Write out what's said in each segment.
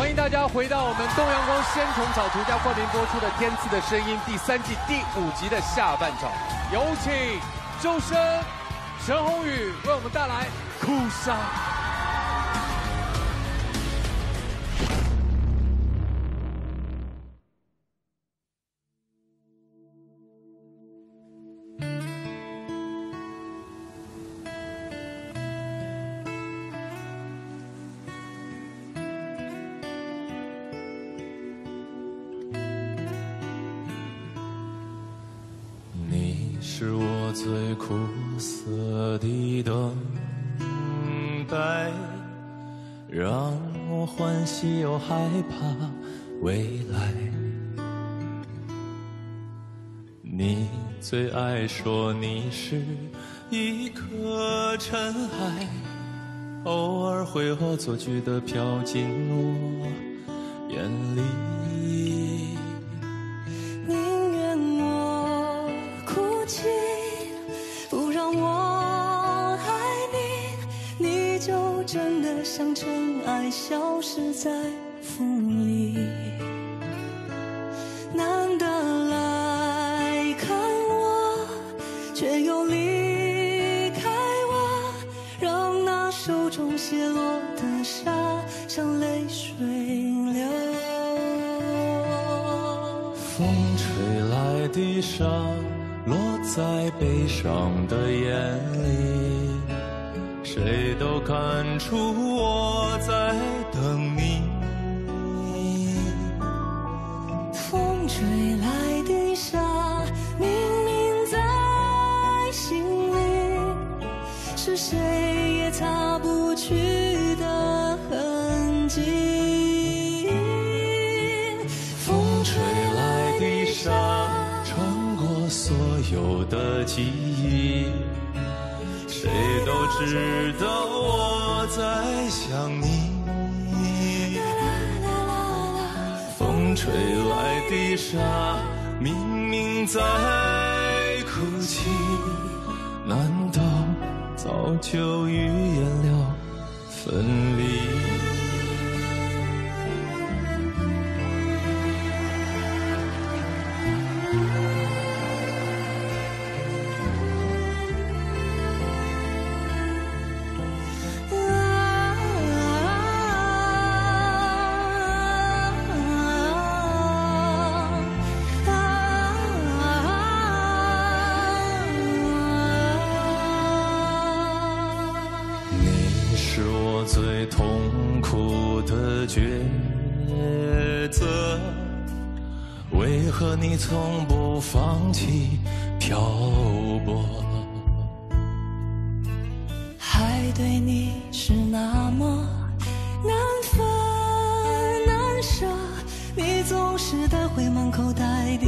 欢迎大家回到我们东阳光仙虫草独家冠名播出的《天赐的声音》第三季第五集的下半场，有请周深、陈鸿宇为我们带来《哭砂》。是我最苦涩的等待，让我欢喜又害怕未来。你最爱说你是一颗尘埃，偶尔会恶作剧的飘进我消失在风里。难得来看我，却又离开我，让那手中泻落的沙像泪水流。风吹来的沙，落在悲伤的眼里，谁都看出我在等你。风吹来的沙，明明在心里，是谁也擦不去的痕迹。风吹来的沙，穿过所有的记忆，谁都知道我在想你。吹来的沙，明明在哭泣，难道早就预言了分离？抉择，为何你从不放弃漂泊？还对你是那么难分难舍，你总是带回满口袋的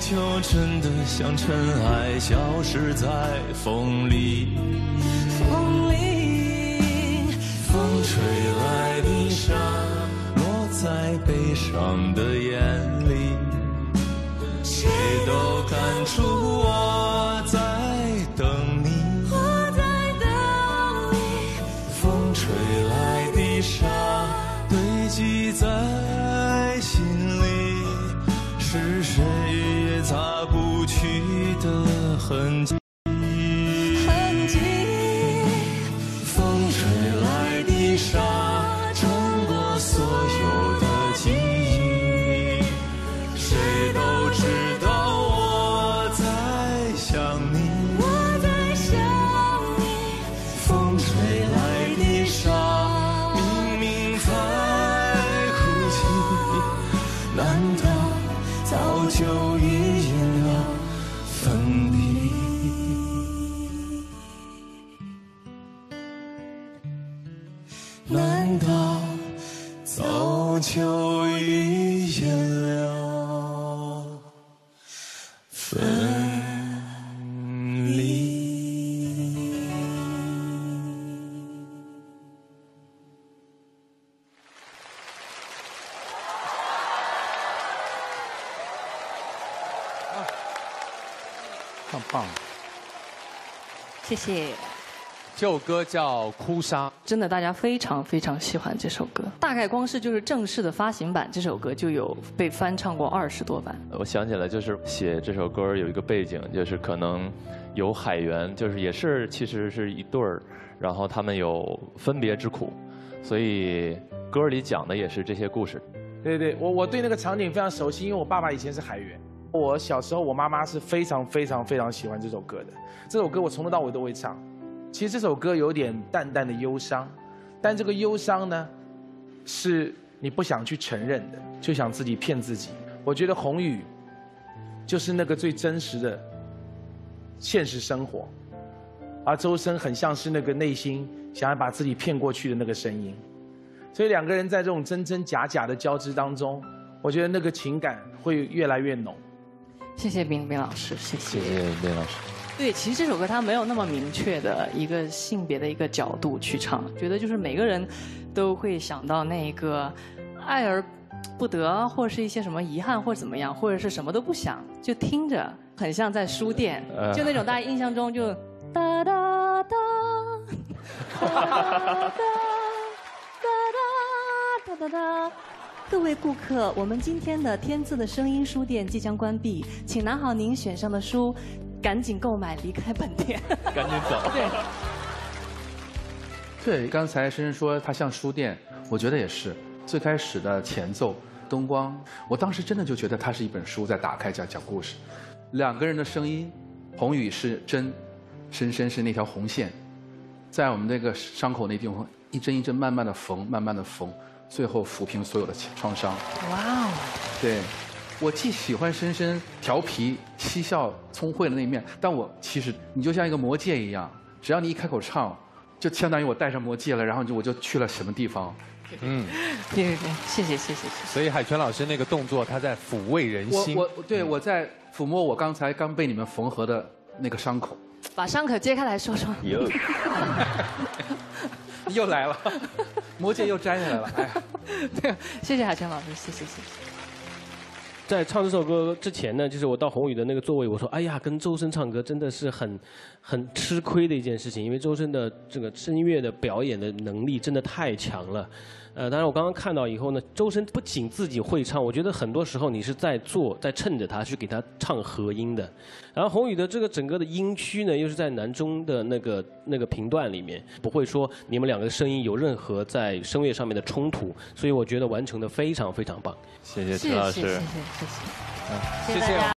就真的像尘埃，消失在风里。风里，风吹来的沙，落在悲伤的眼里，谁都看出我在等你。我在等你。风吹来的沙，堆积在心里，是谁也擦不去的痕迹。就预言了分离？难道早就预言了分棒棒。谢谢。这首歌叫《哭砂》，真的大家非常非常喜欢这首歌。大概光是就是正式的发行版，这首歌就有被翻唱过二十多版。我想起来，就是写这首歌有一个背景，就是可能有海员，就是也是其实是一对儿，然后他们有分别之苦，所以歌里讲的也是这些故事。对对，我我对那个场景非常熟悉，因为我爸爸以前是海员。我小时候，我妈妈是非常非常非常喜欢这首歌的。这首歌我从头到尾都会唱。其实这首歌有点淡淡的忧伤，但这个忧伤呢，是你不想去承认的，就想自己骗自己。我觉得宏宇就是那个最真实的现实生活，而周深很像是那个内心想要把自己骗过去的那个声音。所以两个人在这种真真假假的交织当中，我觉得那个情感会越来越浓。谢谢冰冰老师，谢谢。谢谢冰老师。对，其实这首歌它没有那么明确的一个性别的一个角度去唱，觉得就是每个人都会想到那个爱而不得，或者是一些什么遗憾，或者怎么样，或者是什么都不想，就听着很像在书店，就那种大家印象中就哒哒哒哒哒哒哒哒哒。各位顾客，我们今天的天赐的声音书店即将关闭，请拿好您选上的书。赶紧购买，离开本店。赶紧走。对。对，刚才深深说它像书店，我觉得也是。最开始的前奏、灯光，我当时真的就觉得它是一本书在打开讲讲故事。两个人的声音，宏宇是针，深深是那条红线，在我们那个伤口那地方一针一针慢慢的缝，慢慢的缝，最后抚平所有的创伤。哇哦。对。我既喜欢深深调皮、嬉笑、聪慧的那一面，但我其实你就像一个魔戒一样，只要你一开口唱，就相当于我戴上魔戒了，然后就我就去了什么地方。嗯，对对对，谢谢谢谢谢谢。所以海泉老师那个动作，他在抚慰人心。我我对我在抚摸我刚才刚被你们缝合的那个伤口。把伤口揭开来说说。又 又来了，魔戒又摘下来了。哎呀，对，谢谢海泉老师，谢谢谢谢。在唱这首歌之前呢，就是我到宏宇的那个座位，我说：“哎呀，跟周深唱歌真的是很很吃亏的一件事情，因为周深的这个声乐的表演的能力真的太强了。”呃，当然我刚刚看到以后呢，周深不仅自己会唱，我觉得很多时候你是在做，在衬着他去给他唱和音的。然后宏宇的这个整个的音区呢，又是在南中的那个那个频段里面，不会说你们两个的声音有任何在声乐上面的冲突，所以我觉得完成的非常非常棒。谢谢陈老师，谢谢谢谢，谢谢。